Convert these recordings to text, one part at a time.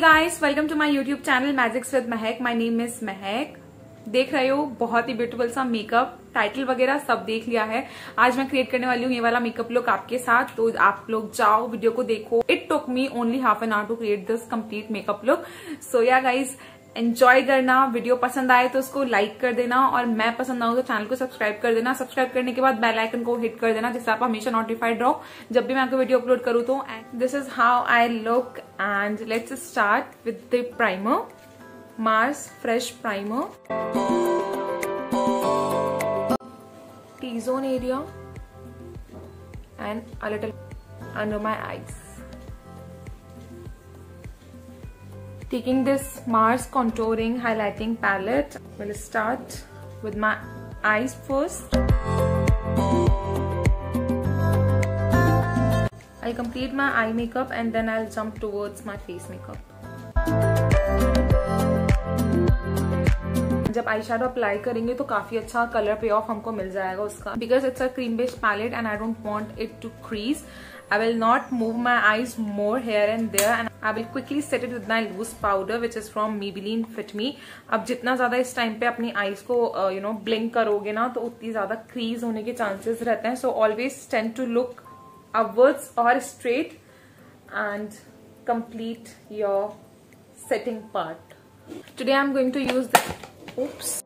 Guys welcome to my YouTube channel magics with Mahak my name is Mahak देख रहे हो, बहुत ही ब्यूटीफुल सा मेकअप टाइटल वगैरह सब देख लिया है। आज मैं क्रिएट करने वाली हूँ ये वाला मेकअप लुक आपके साथ। तो आप लोग जाओ वीडियो को देखो। It took me only half an hour to create this complete makeup look so yeah guys enjoy करना वीडियो पसंद आए तो उसको लाइक कर देना और मैं पसंद आऊँ तो चैनल को सब्सक्राइब कर देना। सब्सक्राइब करने के बाद बेल आइकन को हिट कर देना जिससे आप हमेशा नोटिफाइड रहो। जब भी मैं आपको वीडियो अपलोड करूँ तो this is how I look and let's start with the primer Mars fresh primer T zone area a little under my eyes. Taking this Mars contouring highlighting palette, we'll start with my eyes first. I'll complete my eye makeup and then I'll jump towards my face makeup. जब eye shadow apply करेंगे तो काफ़ी अच्छा colour pay off हमको मिल जाएगा उसका। Because it's a cream based palette and I don't want it to crease I will not move my eyes more here and there and I will quickly set it with my loose powder which is from Maybelline Fit Me अब जितना ज़्यादा इस time पे अपनी eyes को you know blink करोगे ना तो उतनी ज़्यादा क्रीज होने के चांसेस रहते हैं। So always tend to look upwards और straight and complete your setting part today I am going to use this oops.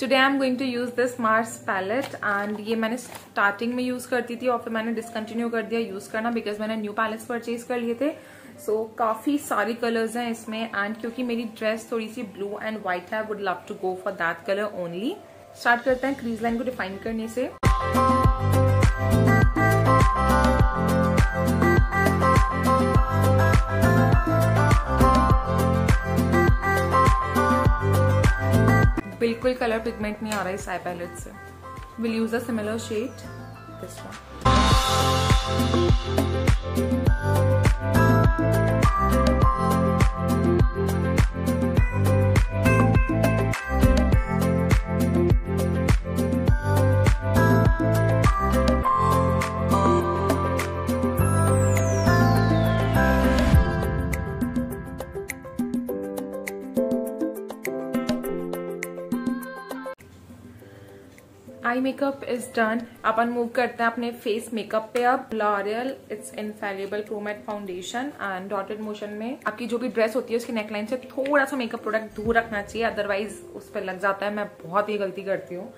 Today I am going to use this Mars palette and ये मैंने starting में use करती थी और फिर मैंने discontinue कर दिया यूज़ करना बिकॉज़ मैंने न्यू पैलेट्स परचेज कर लिए थे। सो so, काफ़ी सारी कलर्स हैं इसमें एंड क्योंकि मेरी ड्रेस थोड़ी सी ब्लू एंड व्हाइट है would love to go for that colour only start करते हैं क्रीज लाइन को डिफाइन करने से। बिल्कुल कलर पिगमेंट नहीं आ रहा इस आई पैलेट से। Will use a similar shade this one eye makeup is done. Upon move करते हैं अपने फेस मेकअप पे। अब L'Oreal it's Infallible Pro Matte foundation and dotted motion में। आपकी जो भी ड्रेस होती है, उसकी नेकलाइन से थोड़ा सा मेकअप प्रोडक्ट दूर रखना चाहिए। अदरवाइज़ उस पर लग जाता है, मैं बहुत ही गलती करती हूँ।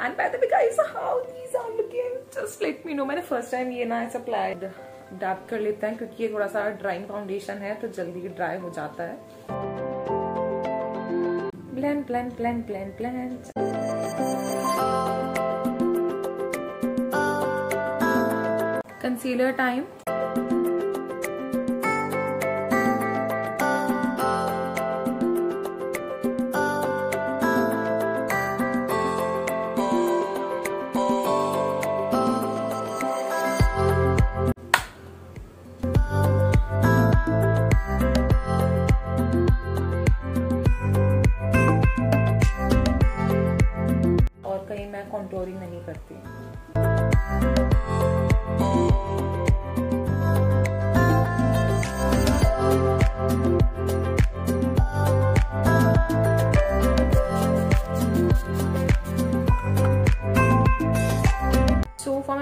And by the way guys how these are looking just let me know मैंने फ़र्स्ट टाइम ये ना ऐसा अप्लाइड डैप कर लेते हैं, क्योंकि ये थोड़ा सा ड्राइंग फाउंडेशन है तो जल्दी ड्राई हो जाता है। Blend blend blend blend blend concealer time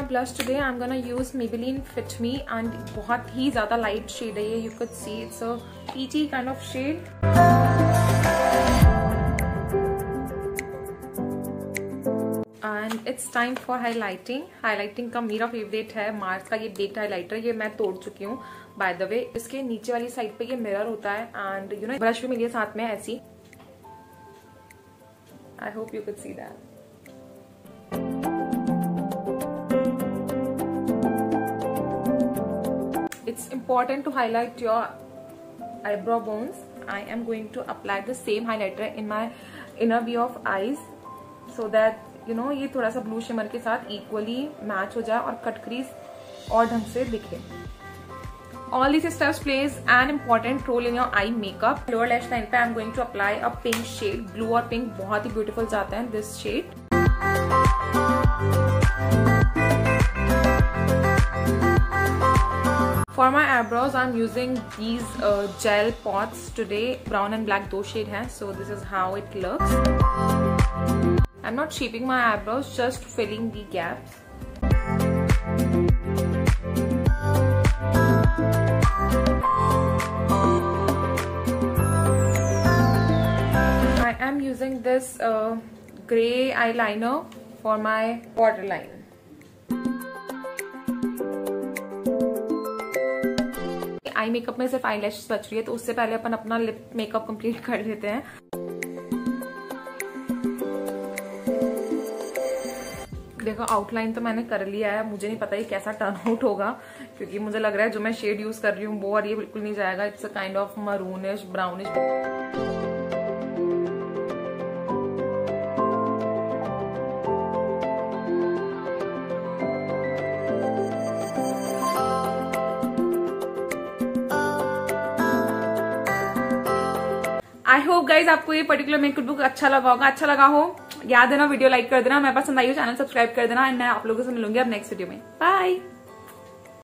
blush today, I'm gonna use Maybelline Fit Me and बहुत ही ज़्यादा light shade है ये. You could see. It's a peachy kind of shade. And it's time for highlighting highlighting का मेरा favourite है Mars का ये baked highlighter ये मैं तोड़ चुकी हूँ बाय द वे इसके नीचे वाली साइड पे ये मिरर होता है एंड यू नो ब्रश भी मिली साथ में ऐसी. I hope you could see that it's important to highlight your eyebrow bones i am going to apply the same highlighter in my inner view of eyes so that you know ये थोड़ा सा blue shimmer के साथ equally match हो जाए और cut crease और ढंग से दिखे all these steps plays an important role in your eye makeup lower lash line पे I'm going to apply a pink shade blue और pink बहुत ही beautiful जाता है this shade For my eyebrows, I'm using these uh, gel pots today. Brown and black दो shade हैं. So this is how it looks. I'm not shaping my eyebrows, just filling the gaps. I am using this uh, gray eyeliner for my waterline. Eye makeup में सिर्फ़ आई बच रही है तो उससे पहले अपन अपना लिप मेकअप कंप्लीट कर लेते हैं। देखो आउटलाइन तो मैंने कर लिया है, मुझे नहीं पता ये कैसा टर्न आउट होगा, क्योंकि मुझे लग रहा है जो मैं शेड यूज़ कर रही हूँ, वो और ये बिल्कुल नहीं जाएगा it's a kind of maroonish brownish I hope guys आपको ये पर्टिकुलर मेकअप बुक अच्छा लगा होगा। अच्छा लगा हो, याद देना वीडियो लाइक कर देना। मैं पसंद आई हो चैनल सब्सक्राइब कर देना। एंड मैं आप लोगों से मिलूँगी अब नेक्स्ट वीडियो में। बाय